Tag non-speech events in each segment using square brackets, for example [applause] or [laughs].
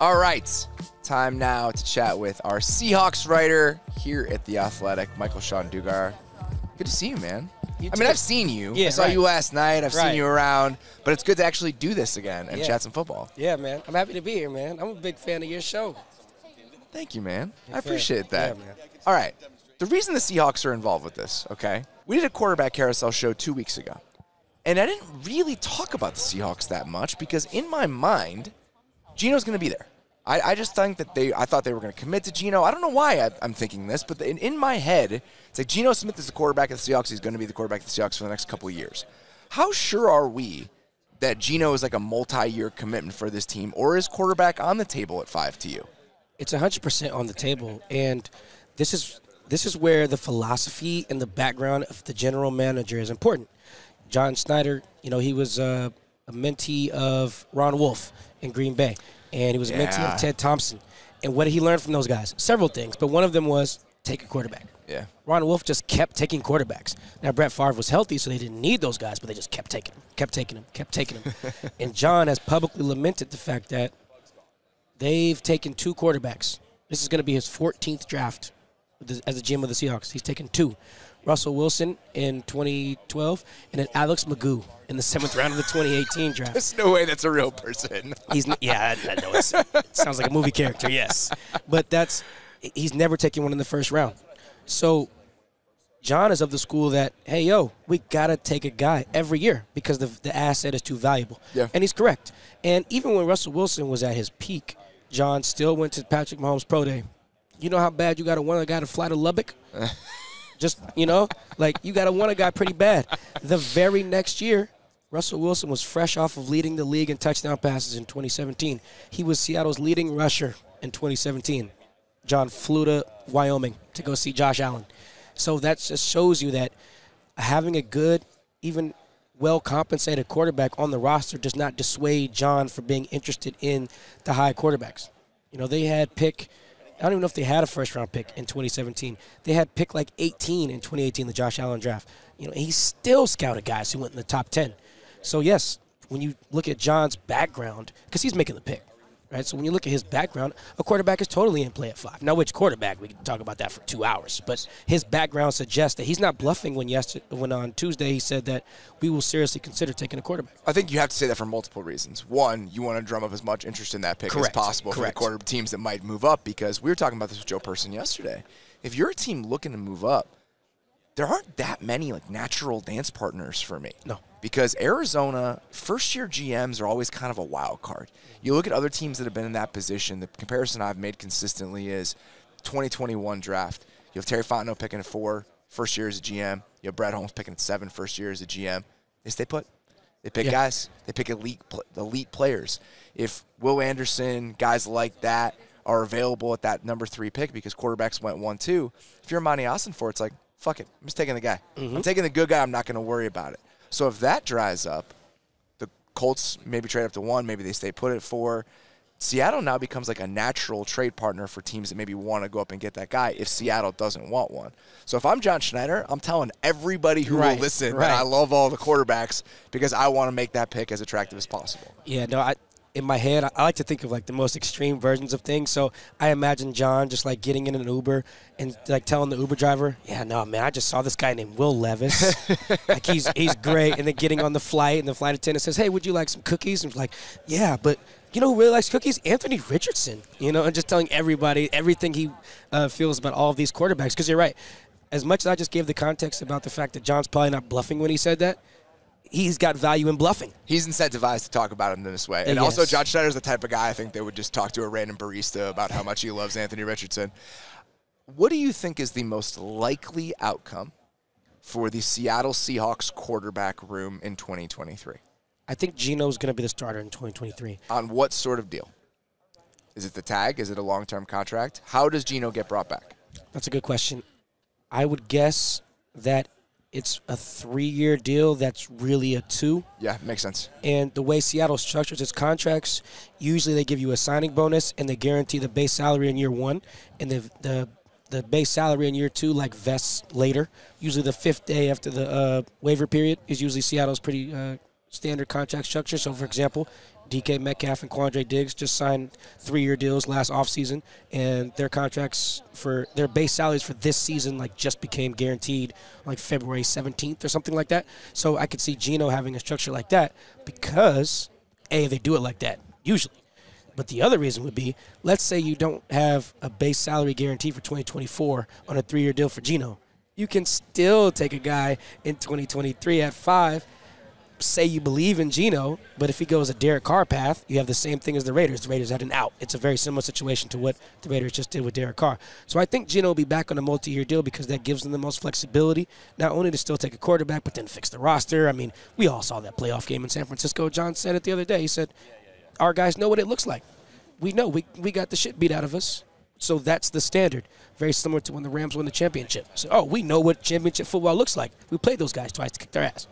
All right, time now to chat with our Seahawks writer here at The Athletic, Michael-Shawn Dugar. Good to see you, man. You I mean. I've seen you. Yeah, I saw right. you last night. I've seen you around, but it's good to actually do this again and Yeah. chat some football. Yeah, man. I'm happy to be here, man. I'm a big fan of your show. Thank you, man. I fan. appreciate that. Yeah. All right. The reason the Seahawks are involved with this, okay? We did a quarterback carousel show two weeks ago. And I didn't really talk about the Seahawks that much because in my mind, Geno's going to be there. I, I just think that they, I thought they were going to commit to Geno. I don't know why I, I'm thinking this, but in, in my head, it's like Geno Smith is the quarterback of the Seahawks. He's going to be the quarterback of the Seahawks for the next couple of years. How sure are we that Geno is like a multi-year commitment for this team, or is quarterback on the table at five to you? It's 100% on the table, and this is this is where the philosophy and the background of the general manager is important. John Schneider, you know, he was uh, a mentee of Ron Wolf in Green Bay, and he was a mentee of Ted Thompson. And what did he learn from those guys? Several things, but one of them was take a quarterback. Yeah. Ron Wolf just kept taking quarterbacks. Now Brett Favre was healthy, so they didn't need those guys, but they just kept taking them, kept taking them, kept taking them. [laughs] and John has publicly lamented the fact that they've taken two quarterbacks. This is going to be his 14th draft as the GM of the Seahawks. He's taken two. Russell Wilson in 2012, and then Alex McGough in the seventh round of the 2018 draft. There's no way that's a real person. [laughs] He's yeah, I, I know it's, it sounds like a movie character. Yes, but that's he's never taken one in the first round. So John is of the school that hey yo, we gotta take a guy every year because the the asset is too valuable. Yeah. and he's correct. And even when Russell Wilson was at his peak, John still went to Patrick Mahomes' pro day. You know how bad you got to want a guy to fly to Lubbock. [laughs] Just you know, like you got to want a guy pretty bad. The very next year, Russell Wilson was fresh off of leading the league in touchdown passes in 2017. He was Seattle's leading rusher in 2017. John flew to Wyoming to go see Josh Allen. So that just shows you that having a good, even well compensated quarterback on the roster does not dissuade John from being interested in the high quarterbacks. You know, they had pick, I don't even know if they had a first round pick in 2017. They had pick like 18 in 2018, the Josh Allen draft. You know, he still scouted guys who went in the top 10. So, yes, when you look at John's background, because he's making the pick, right? So when you look at his background, a quarterback is totally in play at five. Now, which quarterback? We can talk about that for two hours. But his background suggests that he's not bluffing when yesterday, when on Tuesday he said that we will seriously consider taking a quarterback. I think you have to say that for multiple reasons. One, you want to drum up as much interest in that pick Correct. as possible for the Correct. quarter teams that might move up because we were talking about this with Joe Person yesterday. If you're a team looking to move up, there aren't that many like natural dance partners for me. No. Because Arizona first year GMs are always kind of a wild card. You look at other teams that have been in that position, the comparison I've made consistently is 2021 draft. You have Terry Fontenot picking at four, first year as a GM. You have Brad Holmes picking at seven, first year as a GM. They stay put. They pick Yeah. guys. They pick elite elite players. If Will Anderson, guys like that, are available at that number three pick because quarterbacks went one two. If you're Monti Ossenfort it's like fuck it, I'm just taking the guy. I'm mm-hmm. taking the good guy. I'm not going to worry about it. So if that dries up, the Colts maybe trade up to one. Maybe they stay put at four. Seattle now becomes like a natural trade partner for teams that maybe want to go up and get that guy if Seattle doesn't want one. So if I'm John Schneider, I'm telling everybody who Right, will listen right. that I love all the quarterbacks because I want to make that pick as attractive as possible. Yeah, no, I in my head I, I like to think of like the most extreme versions of things. So I imagine John just like getting in an Uber and like telling the Uber driver, "Yeah, no, man, I just saw this guy named Will Levis. [laughs] like he's he's great." And then getting on the flight and the flight attendant says, "Hey, would you like some cookies?" And like, "Yeah, but." You know who really likes cookies? Anthony Richardson. You know, and just telling everybody everything he uh, feels about all of these quarterbacks. Because you're right. As much as I just gave the context about the fact that John's probably not bluffing when he said that, he's got value in bluffing. He's incentivized to talk about him in this way. And Uh, also, yes. John Schneider's the type of guy I think that would just talk to a random barista about how much he loves Anthony Richardson. What do you think is the most likely outcome for the Seattle Seahawks quarterback room in 2023? I think Geno's going to be the starter in 2023. On what sort of deal? Is it the tag? Is it a long term contract? How does Geno get brought back? That's a good question. I would guess that it's a three-year deal that's really a two. Yeah, makes sense. And the way Seattle structures its contracts, usually they give you a signing bonus and they guarantee the base salary in year one, and the the the base salary in year two like vests later. Usually the fifth day after the uh, waiver period is usually Seattle's pretty uh, standard contract structure. So, for example, DK Metcalf and Quandre Diggs just signed three-year deals last offseason, and their contracts for their base salaries for this season like just became guaranteed like February 17th or something like that. So I could see Geno having a structure like that because a they do it like that usually. But the other reason would be, let's say you don't have a base salary guarantee for 2024 on a three-year deal for Geno. You can still take a guy in 2023 at five say you believe in Geno, but if he goes a Derek Carr path, you have the same thing as the Raiders. The Raiders had an out. It's a very similar situation to what the Raiders just did with Derek Carr. So I think Geno will be back on a multi-year deal because that gives them the most flexibility, not only to still take a quarterback, but then fix the roster. I mean, we all saw that playoff game in San Francisco. John said it the other day. He said, our guys know what it looks like. We know we, we got the shit beat out of us. So that's the standard. Very similar to when the Rams won the championship. So, oh, we know what championship football looks like. We played those guys twice to kick their ass.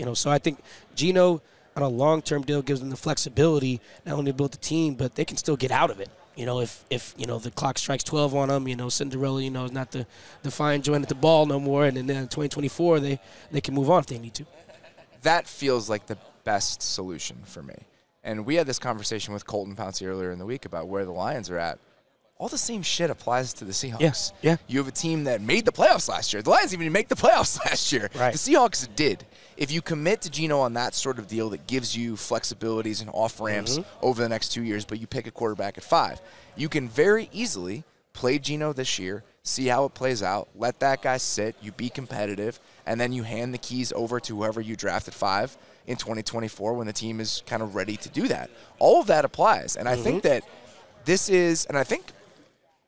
You know, so I think Geno on a long-term deal gives them the flexibility not only to build the team, but they can still get out of it. You know, if if you know the clock strikes 12 on them, you know Cinderella, you know, is not the the fine joint at the ball no more, and then in 2024 they they can move on if they need to. That feels like the best solution for me. And we had this conversation with Colton Pouncy earlier in the week about where the Lions are at all the same shit applies to the Seahawks. Yes, yeah. You have a team that made the playoffs last year. The Lions even make the playoffs [laughs] last year. Right. The Seahawks did. If you commit to Geno on that sort of deal that gives you flexibilities and off ramps mm-hmm. over the next two years, but you pick a quarterback at five, you can very easily play Geno this year, see how it plays out, let that guy sit, you be competitive, and then you hand the keys over to whoever you draft at five in 2024 when the team is kind of ready to do that. All of that applies. And I mm-hmm. think that this is, and I think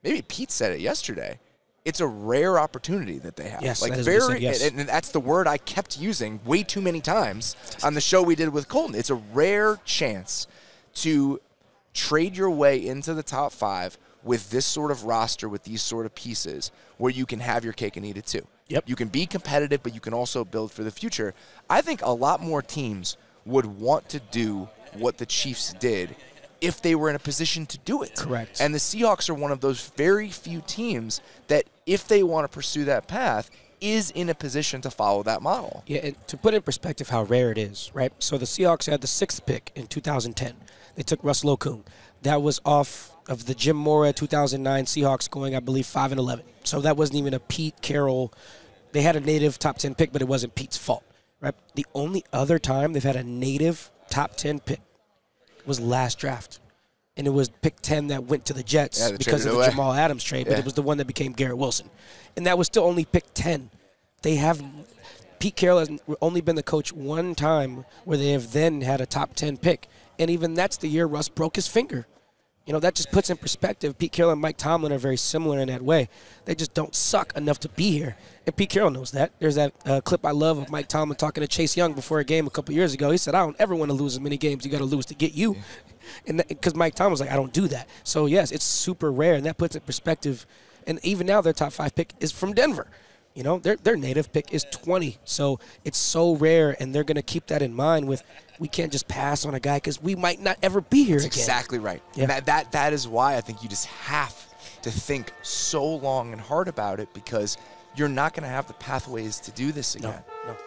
maybe Pete said it yesterday. It's a rare opportunity that they have. Yes, like that very, said, yes. and that's the word I kept using way too many times on the show we did with Colton. It's a rare chance to trade your way into the top five with this sort of roster, with these sort of pieces, where you can have your cake and eat it too. Yep. You can be competitive, but you can also build for the future. I think a lot more teams would want to do what the Chiefs did if they were in a position to do it. Correct. And the Seahawks are one of those very few teams that, if they want to pursue that path, is in a position to follow that model. Yeah, and to put in perspective how rare it is, right? So the Seahawks had the sixth pick in 2010. They took Russell Okung. That was off of the Jim Mora 2009 Seahawks going, I believe, 5 and 11. So that wasn't even a Pete Carroll. They had a native top 10 pick, but it wasn't Pete's fault, right? The only other time they've had a native top 10 pick was last draft. And it was pick 10 that went to the Jets yeah, because of the away. Jamal Adams trade, but it was the one that became Garrett Wilson. And that was still only pick 10. They have Pete Carroll has only been the coach one time where they have then had a top 10 pick. And even that's the year Russ broke his finger. You know, that just puts in perspective. Pete Carroll and Mike Tomlin are very similar in that way. They just don't suck enough to be here. And Pete Carroll knows that. There's that uh, clip I love of Mike Tomlin talking to Chase Young before a game a couple years ago. He said, I don't ever want to lose as many games you got to lose to get you. [laughs] And because Mike Tomlin was like, I don't do that. So, yes, it's super rare. And that puts in perspective. And even now, their top five pick is from Denver. You know, their their native pick is 20, so it's so rare, and they're going to keep that in mind. With we can't just pass on a guy because we might not ever be here That's again. Exactly right. Yeah. That, that that is why I think you just have to think so long and hard about it because you're not going to have the pathways to do this again. No, no.